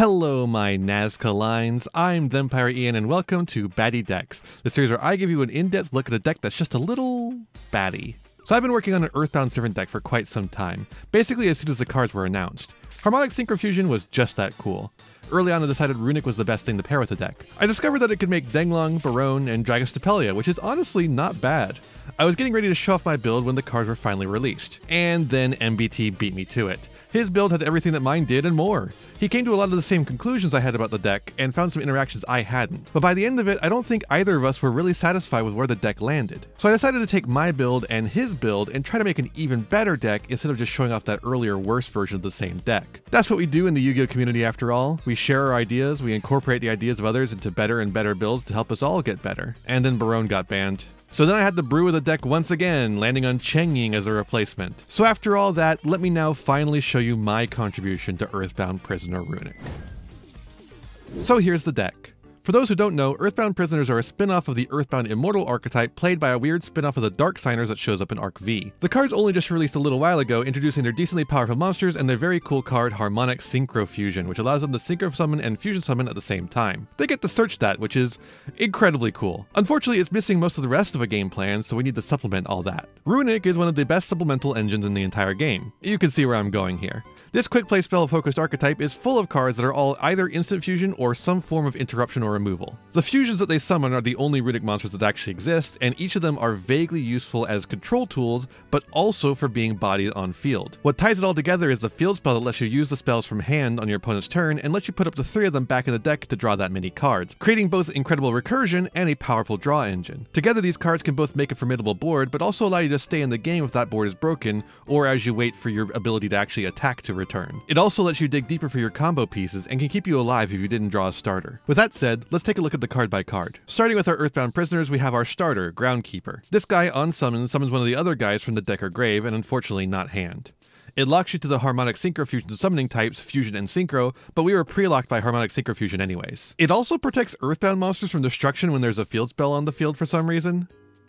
Hello, my Nazca lines. I'm Thempire Iain, and welcome to Batty Decks, the series where I give you an in depth look at a deck that's just a little batty. So, I've been working on an Earthbound Servant deck for quite some time, basically as soon as the cards were announced. Harmonic Synchrofusion was just that cool. Early on, I decided Runick was the best thing to pair with the deck. I discovered that it could make Denglong, Baronne, and Dragostapelia, which is honestly not bad. I was getting ready to show off my build when the cards were finally released, and then MBT beat me to it. His build had everything that mine did and more. He came to a lot of the same conclusions I had about the deck and found some interactions I hadn't. But by the end of it, I don't think either of us were really satisfied with where the deck landed. So I decided to take my build and his build and try to make an even better deck instead of just showing off that earlier worse version of the same deck. That's what we do in the Yu-Gi-Oh community after all. We share our ideas, we incorporate the ideas of others into better and better builds to help us all get better. And then Baronne got banned. So then I had to brew with the deck once again, landing on Cheng Ying as a replacement. So after all that, let me now finally show you my contribution to Earthbound Prisoner Runick. So here's the deck. For those who don't know, Earthbound Prisoners are a spin-off of the Earthbound Immortal archetype played by a weird spin-off of the Dark Signers that shows up in Arc V. The cards only just released a little while ago, introducing their decently powerful monsters and their very cool card Harmonic Synchro Fusion, which allows them to synchro summon and fusion summon at the same time. They get to search that, which is incredibly cool. Unfortunately, it's missing most of the rest of a game plan, so we need to supplement all that. Runick is one of the best supplemental engines in the entire game. You can see where I'm going here. This quick play spell focused archetype is full of cards that are all either instant fusion or some form of interruption or removal. The fusions that they summon are the only Runick monsters that actually exist, and each of them are vaguely useful as control tools, but also for being bodied on field. What ties it all together is the field spell that lets you use the spells from hand on your opponent's turn and lets you put up to three of them back in the deck to draw that many cards, creating both incredible recursion and a powerful draw engine. Together, these cards can both make a formidable board, but also allow you to stay in the game if that board is broken, or as you wait for your ability to actually attack to return. It also lets you dig deeper for your combo pieces and can keep you alive if you didn't draw a starter. With that said, let's take a look at the card by card. Starting with our Earthbound Prisoners, we have our starter, Groundkeeper. This guy on summon summons one of the other guys from the deck or grave, and unfortunately not hand. It locks you to the Harmonic Synchro Fusion summoning types, Fusion and Synchro, but we were pre-locked by Harmonic Synchro Fusion anyways. It also protects Earthbound monsters from destruction when there's a field spell on the field for some reason.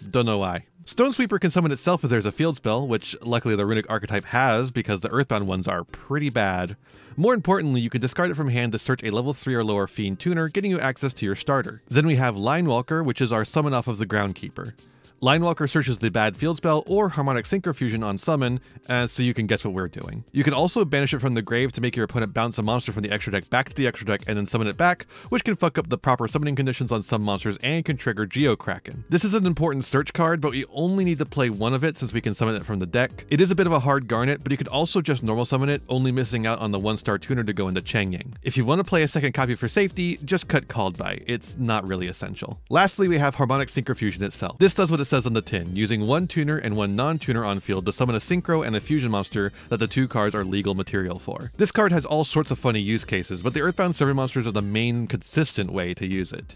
Don't know why. Stone Sweeper can summon itself if there's a field spell, which luckily the Runick archetype has because the Earthbound ones are pretty bad. More importantly, you can discard it from hand to search a level 3 or lower Fiend Tuner, getting you access to your starter. Then we have Linewalker, which is our summon off of the Groundkeeper. Linewalker searches the bad field spell or Harmonic Synchro Fusion on summon, uh, so you can guess what we're doing. You can also banish it from the grave to make your opponent bounce a monster from the extra deck back to the extra deck and then summon it back, which can fuck up the proper summoning conditions on some monsters and can trigger Geokraken. This is an important search card, but we only need to play one of it since we can summon it from the deck. It is a bit of a hard garnet, but you could also just normal summon it, only missing out on the one star tuner to go into Cheng Ying. If you want to play a second copy for safety, just cut Called By. It's not really essential. Lastly, we have Harmonic Synchro Fusion itself. This does what it says on the tin, using one tuner and one non-tuner on field to summon a synchro and a fusion monster that the two cards are legal material for. This card has all sorts of funny use cases, but the Earthbound Servant monsters are the main consistent way to use it.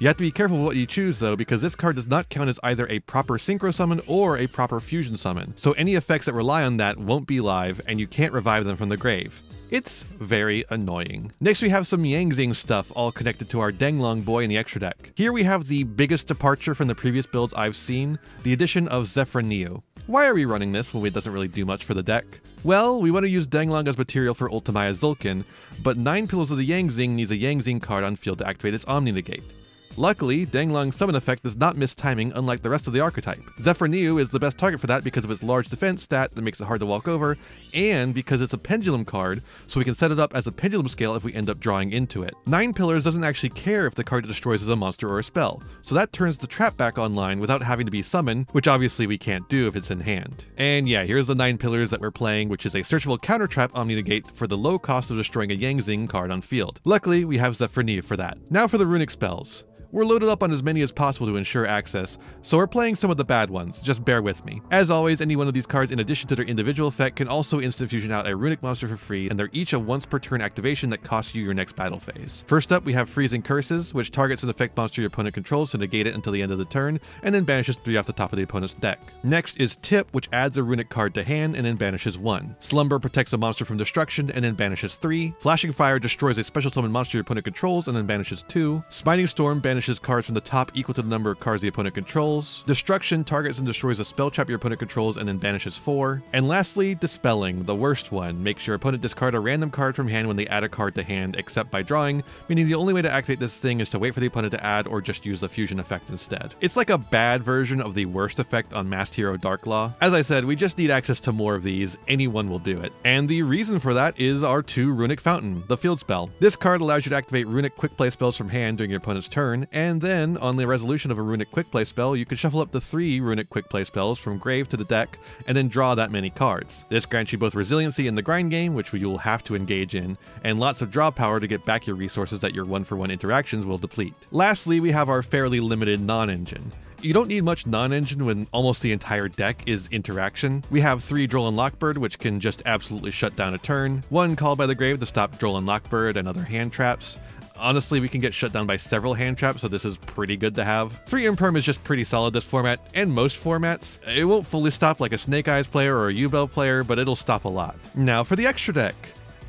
You have to be careful what you choose though, because this card does not count as either a proper synchro summon or a proper fusion summon, so any effects that rely on that won't be live, and you can't revive them from the grave. It's very annoying. Next we have some Yangzing stuff all connected to our Denglong boy in the extra deck. Here we have the biggest departure from the previous builds I've seen, the addition of Zefraniu. Why are we running this when it doesn't really do much for the deck? Well, we want to use Denglong as material for Ultimaya Tzolkin, but 9 Pillars of the Yangzing needs a Yangzing card on field to activate its Omni Negate. Luckily, Denglong's summon effect does not miss timing unlike the rest of the archetype. Zefraniu is the best target for that because of its large defense stat that makes it hard to walk over, and because it's a pendulum card, so we can set it up as a pendulum scale if we end up drawing into it. Nine Pillars doesn't actually care if the card it destroys is a monster or a spell, so that turns the trap back online without having to be summoned, which obviously we can't do if it's in hand. And yeah, here's the Nine Pillars that we're playing, which is a searchable counter trap Omni Negate for the low cost of destroying a Yangzing card on field. Luckily, we have Zefraniu for that. Now for the runick spells. We're loaded up on as many as possible to ensure access, so we're playing some of the bad ones, just bear with me. As always, any one of these cards in addition to their individual effect can also instant fusion out a runick monster for free, and they're each a once per turn activation that costs you your next battle phase. First up, we have Freezing Curses, which targets an effect monster your opponent controls to negate it until the end of the turn, and then banishes 3 off the top of the opponent's deck. Next is Tip, which adds a runick card to hand and then banishes 1. Slumber protects a monster from destruction and then banishes 3. Flashing Fire destroys a special summon monster your opponent controls and then banishes 2. Smiting Storm banishes banishes cards from the top equal to the number of cards the opponent controls. Destruction targets and destroys a spell trap your opponent controls and then banishes four. And lastly, Dispelling, the worst one, makes your opponent discard a random card from hand when they add a card to hand, except by drawing, meaning the only way to activate this thing is to wait for the opponent to add or just use the fusion effect instead. It's like a bad version of the worst effect on Masked Hero Dark Law. As I said, we just need access to more of these, anyone will do it. And the reason for that is our two Runick Fountain, the field spell. This card allows you to activate Runick quick play spells from hand during your opponent's turn, and then, on the resolution of a Runick quick play spell, you can shuffle up to three Runick quick play spells from grave to the deck, and then draw that many cards. This grants you both resiliency in the grind game, which you will have to engage in, and lots of draw power to get back your resources that your one for one interactions will deplete. Lastly, we have our fairly limited non engine. You don't need much non-engine when almost the entire deck is interaction. We have three Droll Lockbird, which can just absolutely shut down a turn, one Called by the Grave to stop Droll Lockbird and other hand traps, Honestly, we can get shut down by several hand traps, so this is pretty good to have. 3 Imperm is just pretty solid this format, and most formats. It won't fully stop like a Snake Eyes player or a Yubel player, but it'll stop a lot. Now for the extra deck.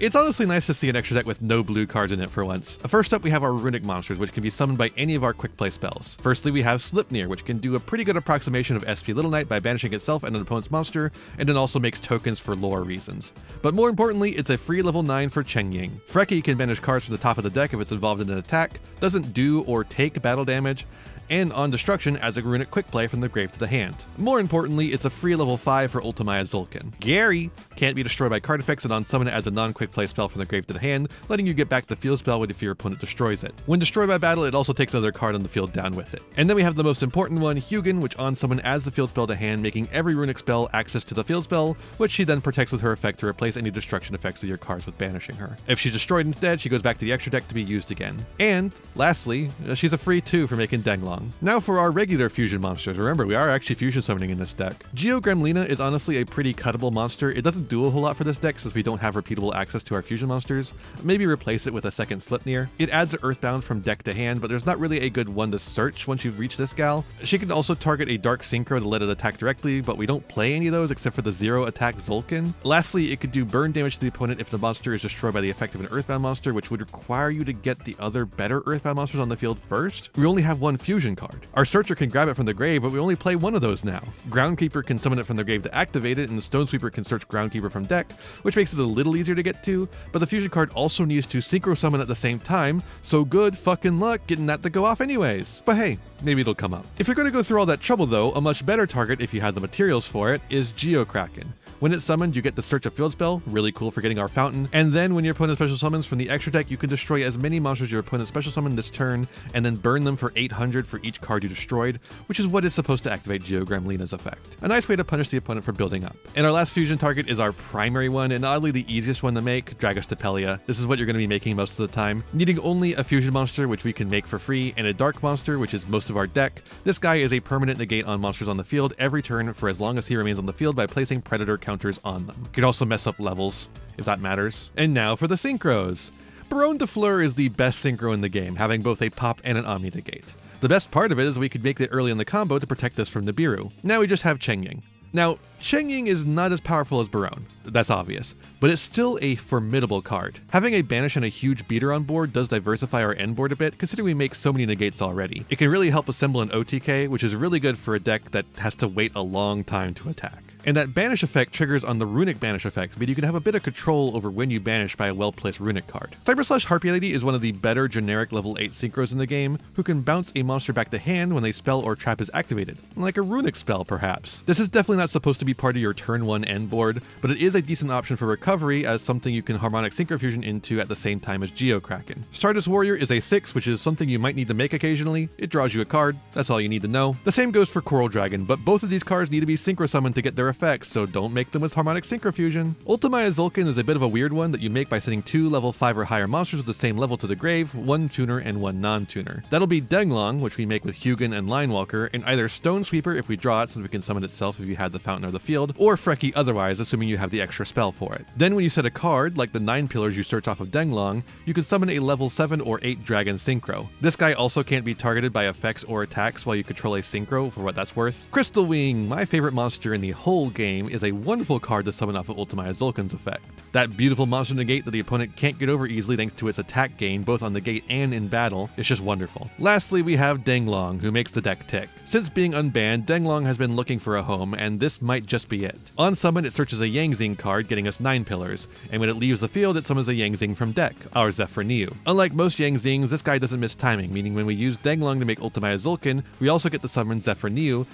It's honestly nice to see an extra deck with no blue cards in it for once. First up, we have our Runick monsters, which can be summoned by any of our quick play spells. Firstly, we have Sleipnir, which can do a pretty good approximation of SP Little Knight by banishing itself and an opponent's monster, and then also makes tokens for lore reasons. But more importantly, it's a free level 9 for Cheng Ying. Freki can banish cards from the top of the deck if it's involved in an attack, doesn't do or take battle damage, and on destruction as a runick quick play from the grave to the hand. More importantly, it's a free level 5 for Ultimaya Tzolkin. Geri can't be destroyed by card effects and on summon it as a non-quick play spell from the grave to the hand, letting you get back the field spell if your opponent destroys it. When destroyed by battle, it also takes another card on the field down with it. And then we have the most important one, Hugin, which on summon adds the field spell to hand, making every runick spell access to the field spell, which she then protects with her effect to replace any destruction effects of your cards with banishing her. If she's destroyed instead, she goes back to the extra deck to be used again. And, lastly, she's a free 2 for making Denglong. Now for our regular fusion monsters. Remember, we are actually fusion summoning in this deck. Geo Gremlina is honestly a pretty cuttable monster. It doesn't do a whole lot for this deck since we don't have repeatable access to our fusion monsters. Maybe replace it with a second Sleipnir. It adds Earthbound from deck to hand, but there's not really a good one to search once you've reached this gal. She can also target a Dark Synchro to let it attack directly, but we don't play any of those except for the zero attack Tzolkin. Lastly, it could do burn damage to the opponent if the monster is destroyed by the effect of an Earthbound monster, which would require you to get the other better Earthbound monsters on the field first. We only have one fusion card. Our Searcher can grab it from the grave, but we only play one of those now. Groundkeeper can summon it from the grave to activate it, and the Stone Sweeper can search Groundkeeper from deck, which makes it a little easier to get to, but the fusion card also needs to synchro summon at the same time, so good fucking luck getting that to go off anyways. But hey, maybe it'll come up. If you're going to go through all that trouble though, a much better target if you had the materials for it is Geokraken. When it's summoned, you get the Search a Field spell, really cool for getting our fountain, and then when your opponent special summons from the extra deck, you can destroy as many monsters your opponent special summoned this turn, and then burn them for 800 for each card you destroyed, which is what is supposed to activate Geogremlina's effect. A nice way to punish the opponent for building up. And our last fusion target is our primary one, and oddly the easiest one to make, Dragostapelia. This is what you're going to be making most of the time. Needing only a fusion monster, which we can make for free, and a dark monster, which is most of our deck, this guy is a permanent negate on monsters on the field every turn for as long as he remains on the field by placing predator counters counters on them. You could also mess up levels, if that matters. And now for the synchros. Baronne de Fleur is the best synchro in the game, having both a pop and an omni negate. The best part of it is we could make it early in the combo to protect us from Nibiru. Now we just have Cheng Ying. Now, Cheng Ying is not as powerful as Baronne, that's obvious, but it's still a formidable card. Having a Banish and a huge beater on board does diversify our end board a bit, considering we make so many negates already. It can really help assemble an OTK, which is really good for a deck that has to wait a long time to attack. And that banish effect triggers on the runick banish effect, but you can have a bit of control over when you banish by a well-placed runick card. Cyber Slash Harpy Lady is one of the better generic level 8 synchros in the game, who can bounce a monster back to hand when a spell or trap is activated, like a runick spell perhaps. This is definitely not supposed to be part of your turn 1 end board, but it is a decent option for recovery as something you can harmonic synchro fusion into at the same time as Geokraken. Stardust Warrior is a 6, which is something you might need to make occasionally. It draws you a card, that's all you need to know. The same goes for Coral Dragon, but both of these cards need to be synchro summoned to get their effects, so don't make them with Harmonic Synchrofusion. Ultimaya Tzolkin is a bit of a weird one that you make by sending two level 5 or higher monsters with the same level to the grave, one tuner and one non-tuner. That'll be Denglong, which we make with Hugin and Linewalker, and either Stone Sweeper if we draw it since we can summon itself if you had the fountain or the field, or Freki otherwise, assuming you have the extra spell for it. Then when you set a card, like the 9 pillars you search off of Denglong, you can summon a level 7 or 8 Dragon Synchro. This guy also can't be targeted by effects or attacks while you control a Synchro, for what that's worth. Crystal Wing, my favorite monster in the whole game, is a wonderful card to summon off of Ultimaya Tzolkin's effect. That beautiful monster negate that the opponent can't get over easily thanks to its attack gain both on the gate and in battle is just wonderful. Lastly, we have Denglong, who makes the deck tick. Since being unbanned, Denglong has been looking for a home, and this might just be it. On summon, it searches a Yangzing card, getting us 9 pillars, and when it leaves the field, it summons a Yangzing from deck, our Zephyr. Unlike most Yangzings, this guy doesn't miss timing, meaning when we use Denglong to make Ultimaya Tzolkin, we also get to summon Zephyr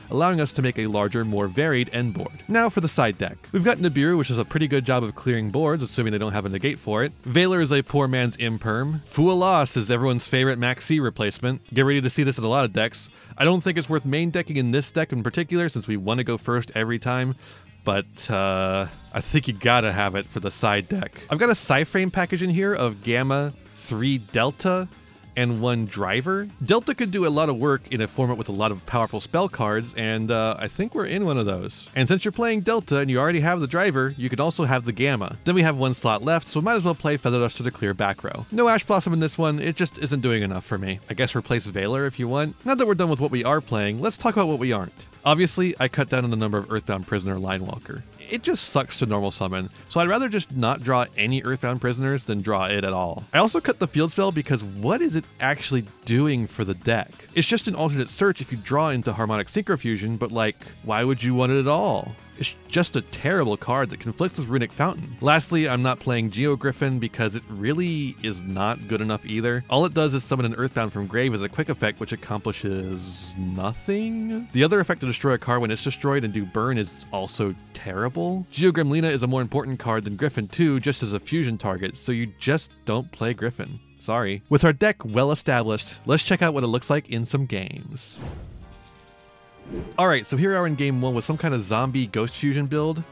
allowing us to make a larger, more varied end board. Now for the side deck. We've got Nibiru, which does a pretty good job of clearing boards, assuming they don't have a negate for it. Veiler is a poor man's imperm. Fuwalos is everyone's favorite Max C replacement. Get ready to see this in a lot of decks. I don't think it's worth main decking in this deck in particular, since we want to go first every time, but uh, I think you gotta have it for the side deck. I've got a Psyframe package in here of Gamma 3 Delta and one driver. Delta could do a lot of work in a format with a lot of powerful spell cards, and uh, I think we're in one of those. And since you're playing Delta and you already have the driver, you can also have the Gamma. Then we have one slot left, so might as well play Feather Duster to clear back row. No Ash Blossom in this one, it just isn't doing enough for me. I guess replace Veiler if you want. Now that we're done with what we are playing, let's talk about what we aren't. Obviously, I cut down on the number of Earthbound Prisoner Linewalker. It just sucks to normal summon, so I'd rather just not draw any Earthbound Prisoners than draw it at all. I also cut the field spell because what is it actually doing for the deck? It's just an alternate search if you draw into Harmonic Synchrofusion, but like, why would you want it at all? It's just a terrible card that conflicts with Runic Fountain. Lastly, I'm not playing Geo Griffin because it really is not good enough either. All it does is summon an Earthbound from grave as a quick effect, which accomplishes nothing. The other effect to destroy a card when it's destroyed and do burn is also terrible. Geo Gremlina is a more important card than Griffin too, just as a fusion target, so you just don't play Griffin. Sorry. With our deck well established, let's check out what it looks like in some games. Alright, so here we are in game one with some kind of zombie ghost fusion build.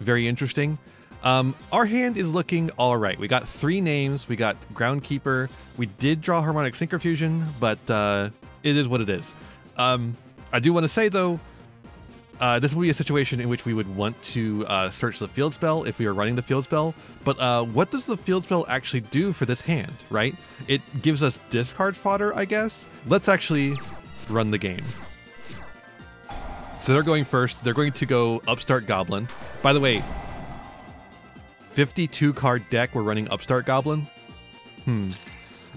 Very interesting. Um, our hand is looking alright. We got three names. We got Groundkeeper. We did draw Harmonic Synchrofusion, but uh, it is what it is. Um, I do want to say, though, uh, this would be a situation in which we would want to uh, search the field spell if we were running the field spell. But uh, what does the field spell actually do for this hand, right? It gives us discard fodder, I guess. Let's actually run the game. So they're going first. They're going to go Upstart Goblin. By the way, 52 card deck. We're running Upstart Goblin. Hmm.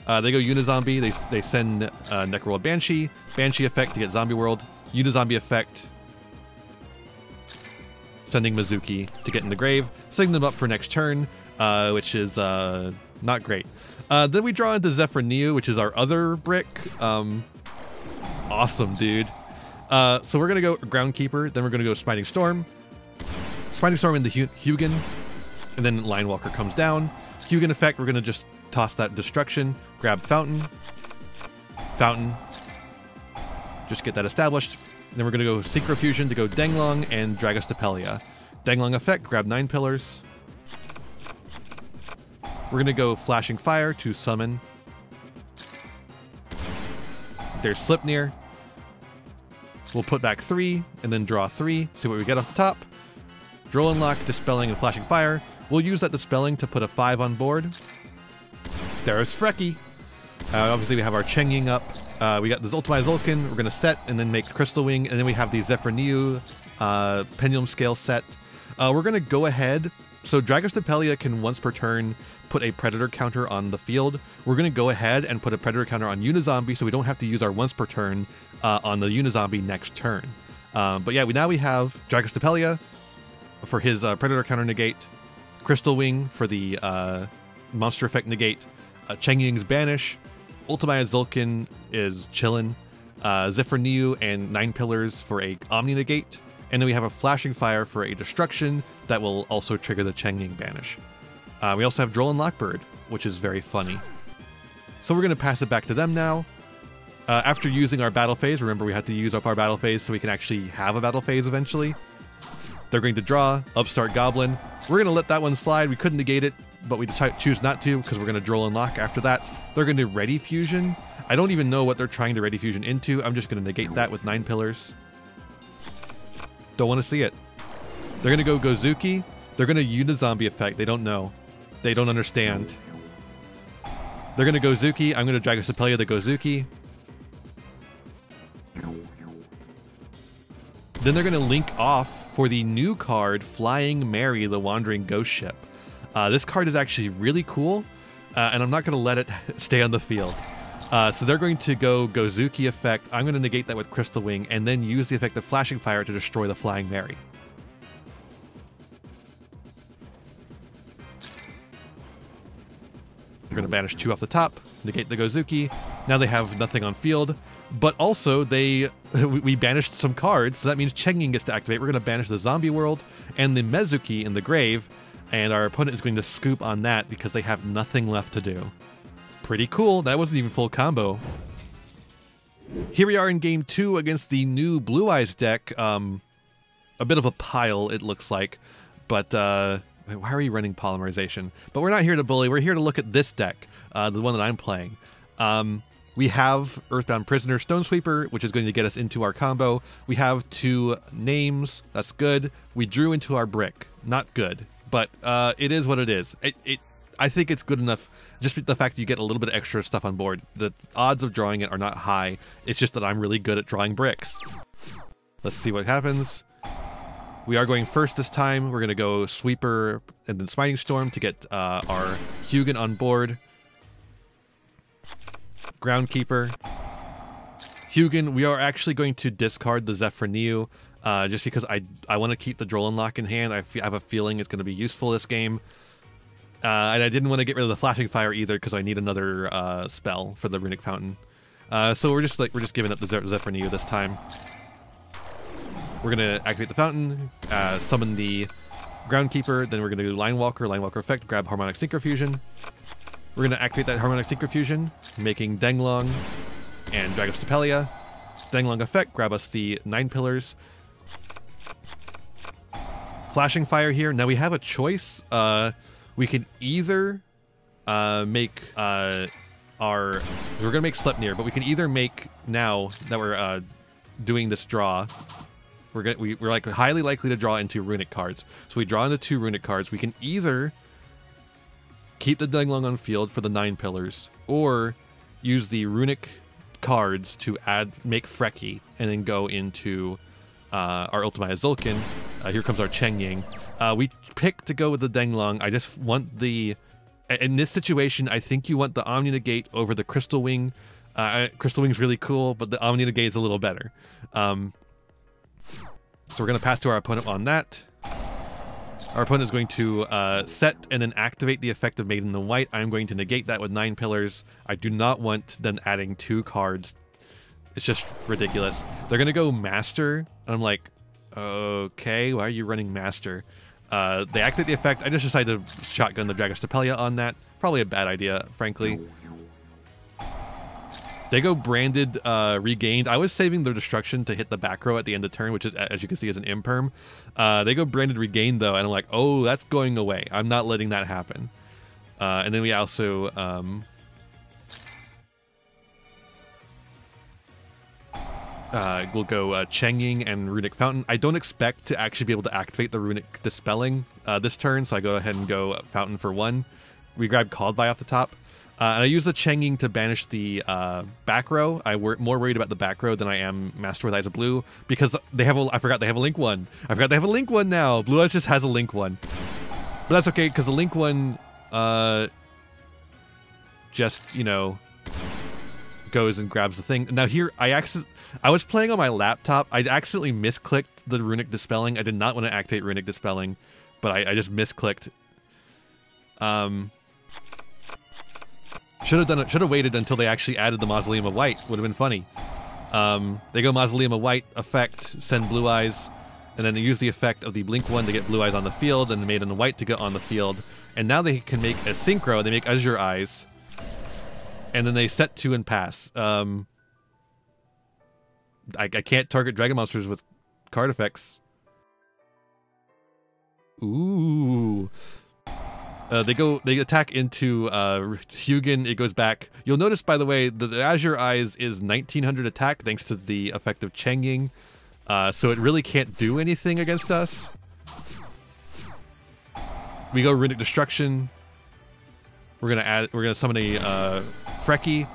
Uh, they go Unizombie. They, they send uh, Necroworld Banshee. Banshee effect to get Zombie World. Unizombie effect. Sending Mezuki to get in the grave. Setting them up for next turn, uh, which is uh, not great. Uh, then we draw into Zefraniu, which is our other brick. Um, awesome, dude. Uh, so we're going to go Groundkeeper, then we're going to go Smiting Storm. Smiting Storm into Hugin, and then Linewalker comes down. Hugin effect, we're going to just toss that Destruction, grab Fountain, Fountain, just get that established. And then we're going to go Synchrofusion to go Denglong and Dragostapelia. Denglong effect, grab 9 pillars. We're going to go Flashing Fire to summon. There's Sleipnir, We'll put back three and then draw three, see what we get off the top. Drollen Lock, Dispelling, and Flashing Fire. We'll use that Dispelling to put a five on board. There's Freki. Uh, obviously, we have our Cheng Ying up. Uh, we got this Ultimate Tzolkin. We're going to set and then make Crystal Wing. And then we have the Zefraniu uh, Pendulum Scale set. Uh, we're going to go ahead. So Dragostapelia can once per turn put a Predator counter on the field. We're going to go ahead and put a Predator counter on Unizombie so we don't have to use our once per turn uh, on the Unizombie next turn. Um, but yeah, we now we have Dragostapelia for his uh, Predator counter negate, Crystal Wing for the uh, monster effect negate, uh, Cheng Ying's Banish, Ultimaya Tzolkin is chillin', uh, Zefraniu and Nine Pillars for a Omni negate, and then we have a Flashing Fire for a Destruction that will also trigger the Cheng Ying Banish. Uh, we also have Drollen Lockbird, which is very funny. So we're going to pass it back to them now. Uh, after using our battle phase, remember we had to use up our battle phase so we can actually have a battle phase eventually. They're going to draw, upstart Goblin. We're going to let that one slide. We couldn't negate it, but we decide, choose not to because we're going to Drollen Lock after that. They're going to Ready Fusion. I don't even know what they're trying to Ready Fusion into. I'm just going to negate that with Nine Pillars. Don't want to see it. They're to go Gozuki. They're to Unizombie effect. They don't know. They don't understand. They're to Gozuki. I'm going to Dragostapelia the Gozuki. Then they're to link off for the new card, Flying Mary, the Wandering Ghost Ship. Uh, this card is actually really cool, uh, and I'm not to let it stay on the field. Uh, so they're going to go Gozuki effect. I'm going to negate that with Crystal Wing, and then use the effect of Flashing Fire to destroy the Flying Mary. We're going to banish two off the top, negate the Gozuki. Now they have nothing on field, but also they we banished some cards, so that means Chenging gets to activate. We're going to banish the Zombie World and the Mezuki in the grave, and our opponent is going to scoop on that because they have nothing left to do. Pretty cool. That wasn't even full combo. Here we are in game two against the new Blue Eyes deck. Um, a bit of a pile, it looks like, but uh, why are we running polymerization? But we're not here to bully. We're here to look at this deck, uh, the one that I'm playing. Um, we have Earthbound Prisoner Stone Sweeper, which is going to get us into our combo. We have two names. That's good. We drew into our brick. Not good, but uh, it is what it is. It, it, I think it's good enough. Just the fact that you get a little bit of extra stuff on board. The odds of drawing it are not high. It's just that I'm really good at drawing bricks. Let's see what happens. We are going first this time. We're going to go Sweeper and then Smiting Storm to get uh, our Hugin on board. Groundkeeper. Hugin, we are actually going to discard the Zefraniu uh, just because I I want to keep the Droll Lock in hand. I, have a feeling it's going to be useful this game. Uh, and I didn't want to get rid of the Flashing Fire either because I need another uh, spell for the Runick Fountain. Uh, so we're just like we're just giving up the Zefraniu this time. We're gonna activate the fountain, uh, summon the Groundkeeper, then we're gonna do Line Walker, Line Walker effect, grab Harmonic Synchro Fusion. We're gonna activate that Harmonic Synchro Fusion, making Denglong and Stapelia. Denglong effect, grab us the Nine Pillars. Flashing Fire here. Now we have a choice. Uh, we can either uh, make uh, our... We're gonna make Sleipnir, but we can either make, now that we're uh, doing this draw, we're gonna, we, we're like highly likely to draw into runick cards. So we draw into two runick cards. We can either keep the Denglong on field for the nine pillars, or use the runick cards to add make Freki, and then go into uh, our Ultimate Tzolkin. Uh, here comes our Cheng Ying. Uh, we pick to go with the Denglong. I just want the in this situation. I think you want the Omni Negate over the Crystal Wing. Uh, Crystal Wing's really cool, but the Omni Negate is a little better. Um, so we're going to pass to our opponent on that. Our opponent is going to uh, set and then activate the effect of Maiden in the White. I'm going to negate that with nine pillars. I do not want them adding two cards. It's just ridiculous. They're going to go Master. And I'm like, okay, why are you running Master? Uh, they activate the effect. I just decided to shotgun the Dragostapelia on that. Probably a bad idea, frankly. They go branded uh, regained. I was saving their destruction to hit the back row at the end of turn, which is, as you can see, is an imperm. Uh, they go branded regained though, and I'm like, oh, that's going away. I'm not letting that happen. Uh, and then we also um, uh, we'll go uh, Chenging and Runick Fountain. I don't expect to actually be able to activate the Runick Dispelling uh, this turn, so I go ahead and go Fountain for one. We grab Called by off the top. Uh, and I use the Chenging to banish the uh, back row. I were more worried about the back row than I am Master with Eyes of Blue because they have a. I forgot they have a Link one. I forgot they have a Link one now. Blue Eyes just has a Link one, but that's okay because the Link one, uh, just you know, goes and grabs the thing. Now here I actually I was playing on my laptop. I accidentally misclicked the Runick Dispelling. I did not want to activate Runick Dispelling, but I, I just misclicked. Um. Should have done it. Should have waited until they actually added the Mausoleum of White. Would have been funny. Um, they go Mausoleum of White effect, send Blue Eyes, and then they use the effect of the Blink one to get Blue Eyes on the field, and the Maiden in White to get on the field. And now they can make a synchro. They make Azure Eyes, and then they set two and pass. Um, I, I can't target Dragon Monsters with card effects. Ooh. Uh, they go, they attack into uh, Hugin. It goes back. You'll notice, by the way, the, the Azure Eyes is 1900 attack thanks to the effect of Chenging. Uh, so it really can't do anything against us. We go Runick Destruction. We're gonna add. We're gonna summon a uh, Freki.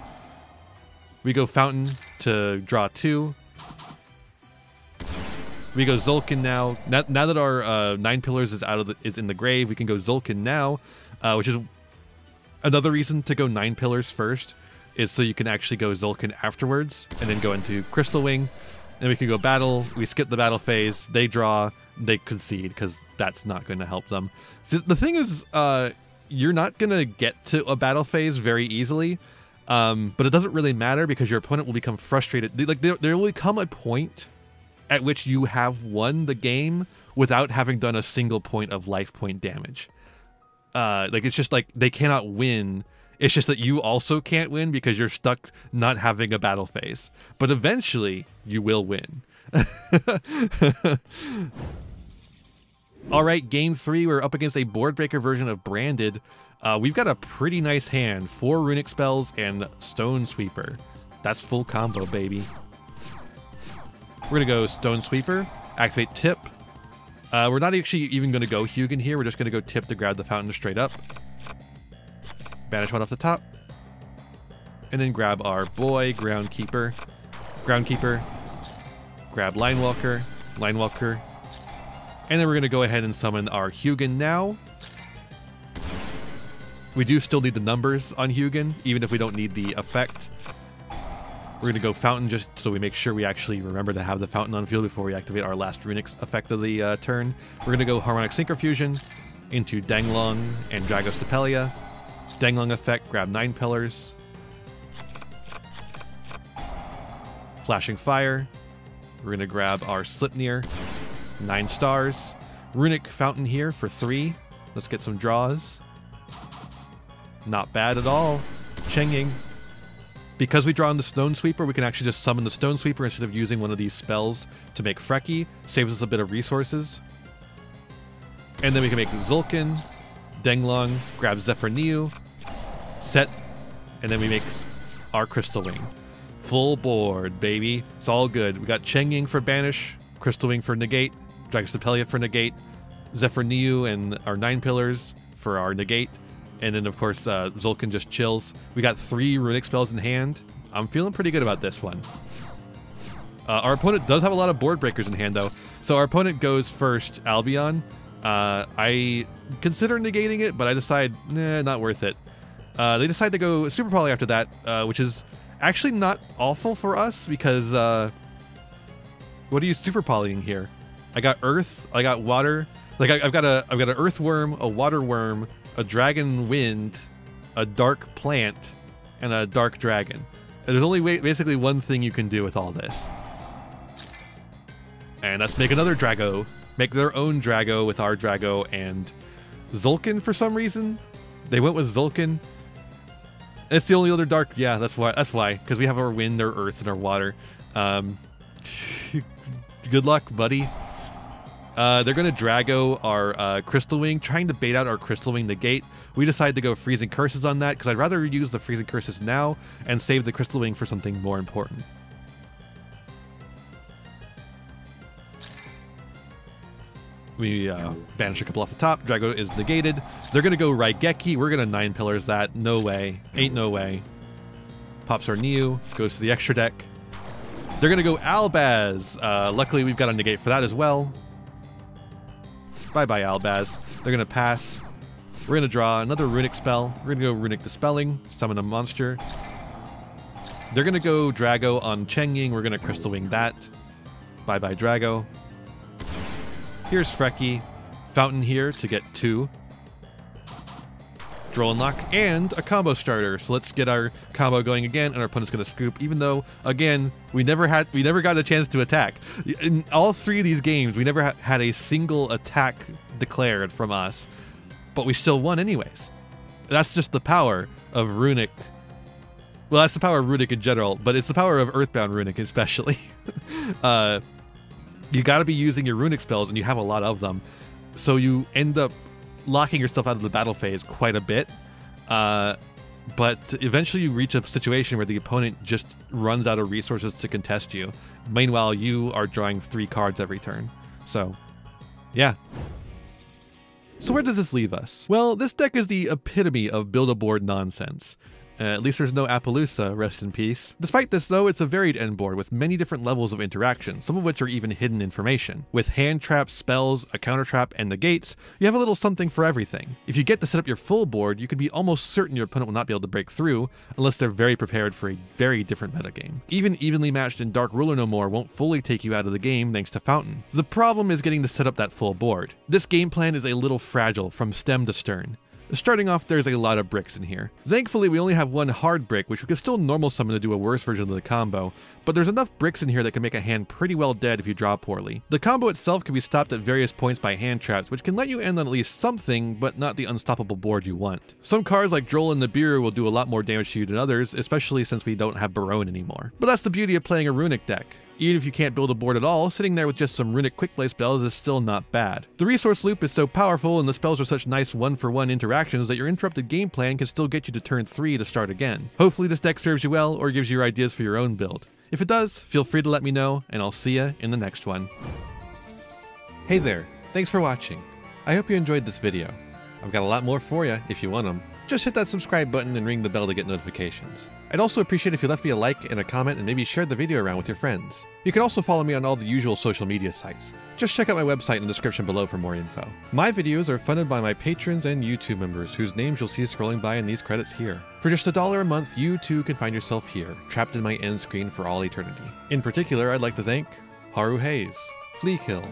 We go Fountain to draw two. We go Tzolkin now. Now, now that our uh, nine pillars is out of the, is in the grave, we can go Tzolkin now, uh, which is another reason to go nine pillars first, is so you can actually go Tzolkin afterwards, and then go into Crystal Wing. Then we can go battle. We skip the battle phase. They draw. They concede because that's not going to help them. The thing is, uh, you're not going to get to a battle phase very easily. Um, but it doesn't really matter because your opponent will become frustrated. Like there, there will come a point at which you have won the game without having done a single point of life point damage. Uh, like it's just like they cannot win. It's just that you also can't win because you're stuck not having a battle phase. But eventually, you will win. All right, game three, we're up against a board breaker version of Branded. Uh, we've got a pretty nice hand, four runick spells and Stone Sweeper. That's full combo, baby. We're gonna go Stone Sweeper, activate Tip. Uh, we're not actually even gonna go Hugin here. We're just gonna go Tip to grab the fountain straight up. Banish one off the top. And then grab our boy, Groundkeeper. Groundkeeper. Grab Linewalker. Linewalker. And then we're gonna go ahead and summon our Hugin now. We do still need the numbers on Hugin, even if we don't need the effect. We're going to go Fountain just so we make sure we actually remember to have the Fountain on field before we activate our last Runick effect of the uh, turn. We're going to go Harmonic Synchro Fusion into Danglong and Dragostapelia. Danglong effect, grab 9 pillars. Flashing Fire. We're going to grab our Sleipnir, 9 stars. Runick Fountain here for 3. Let's get some draws. Not bad at all. Cheng Ying, because we draw on the Stone Sweeper, we can actually just summon the Stone Sweeper instead of using one of these spells to make Freki. Saves us a bit of resources. And then we can make Tzolkin, Denglong, grab Zephyr set, and then we make our Crystal Wing. Full board, baby. It's all good. We got Cheng Ying for Banish, Crystal Wing for Negate, Stapelia for Negate, Zephyr and our Nine Pillars for our Negate, and then, of course, uh, Tzolkin just chills. We got three runick spells in hand. I'm feeling pretty good about this one. Uh, our opponent does have a lot of board breakers in hand, though. So our opponent goes first, Albion. Uh, I consider negating it, but I decide, nah, not worth it. Uh, they decide to go Super Poly after that, uh, which is actually not awful for us because uh, what are you Super Polying here? I got Earth, I got Water. Like I, have got a, I've got an Earthworm, a Water Worm, a dragon wind, a dark plant, and a dark dragon. And there's only basically one thing you can do with all this. And let's make another Drago. Make their own Drago with our Drago and Tzolkin for some reason. They went with Tzolkin. It's the only other dark. Yeah, that's why. That's why. Because we have our wind, our earth, and our water. Um, good luck, buddy. Uh, they're going to Drago our uh, Crystal Wing, trying to bait out our Crystal Wing negate. We decided to go Freezing Curses on that because I'd rather use the Freezing Curses now and save the Crystal Wing for something more important. We uh, banish a couple off the top. Drago is negated. They're going to go Raigeki. We're going to Nine Pillars that. No way. Ain't no way. Pops our Niu. Goes to the extra deck. They're going to go Albaz. Uh, luckily, we've got a negate for that as well. Bye-bye, Albaz. They're to pass. We're to draw another Runick spell. We're to go Runick Dispelling, summon a monster. They're to go Drago on Cheng Ying. We're to Crystal Wing that. Bye-bye, Drago. Here's Freki. Fountain here to get two. Draw Unlock, and a combo starter. So let's get our combo going again, and our opponent's going to scoop. Even though, again, we never had, we never got a chance to attack. In all three of these games, we never ha had a single attack declared from us, but we still won anyways. That's just the power of Runick. Well, that's the power of Runick in general, but it's the power of Earthbound Runick especially. uh, you got to be using your Runick spells, and you have a lot of them. So you end up locking yourself out of the battle phase quite a bit. Uh, but eventually you reach a situation where the opponent just runs out of resources to contest you. Meanwhile, you are drawing three cards every turn. So, yeah. So where does this leave us? Well, this deck is the epitome of build-a-board nonsense. Uh, at least there's no Appollousa, rest in peace. Despite this though, it's a varied end board with many different levels of interaction, some of which are even hidden information. With hand traps, spells, a counter trap, and the gates, you have a little something for everything. If you get to set up your full board, you can be almost certain your opponent will not be able to break through, unless they're very prepared for a very different metagame. Even evenly matched in Dark Ruler No More won't fully take you out of the game thanks to Fountain. The problem is getting to set up that full board. This game plan is a little fragile from stem to stern. Starting off, there's a lot of bricks in here. Thankfully, we only have one hard brick, which we can still normal summon to do a worse version of the combo, but there's enough bricks in here that can make a hand pretty well dead if you draw poorly. The combo itself can be stopped at various points by hand traps, which can let you end on at least something, but not the unstoppable board you want. Some cards like Droll and Nibiru will do a lot more damage to you than others, especially since we don't have Baronne anymore. But that's the beauty of playing a runick deck. Even if you can't build a board at all, sitting there with just some runick quick play spells is still not bad. The resource loop is so powerful and the spells are such nice one for one interactions that your interrupted game plan can still get you to turn 3 to start again. Hopefully this deck serves you well or gives you ideas for your own build. If it does, feel free to let me know and I'll see ya in the next one. Hey there, thanks for watching. I hope you enjoyed this video. I've got a lot more for you if you want them. Just hit that subscribe button and ring the bell to get notifications. I'd also appreciate if you left me a like and a comment and maybe shared the video around with your friends. You can also follow me on all the usual social media sites. Just check out my website in the description below for more info. My videos are funded by my patrons and YouTube members, whose names you'll see scrolling by in these credits here. For just a dollar a month, you too can find yourself here, trapped in my end screen for all eternity. In particular, I'd like to thank Haru Hayes, Fleekill,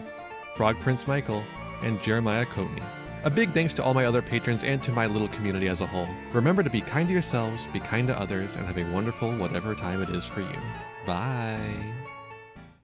Frog Prince Michael, and Jeremiah Coatney. A big thanks to all my other patrons and to my little community as a whole. Remember to be kind to yourselves, be kind to others, and have a wonderful whatever time it is for you. Bye.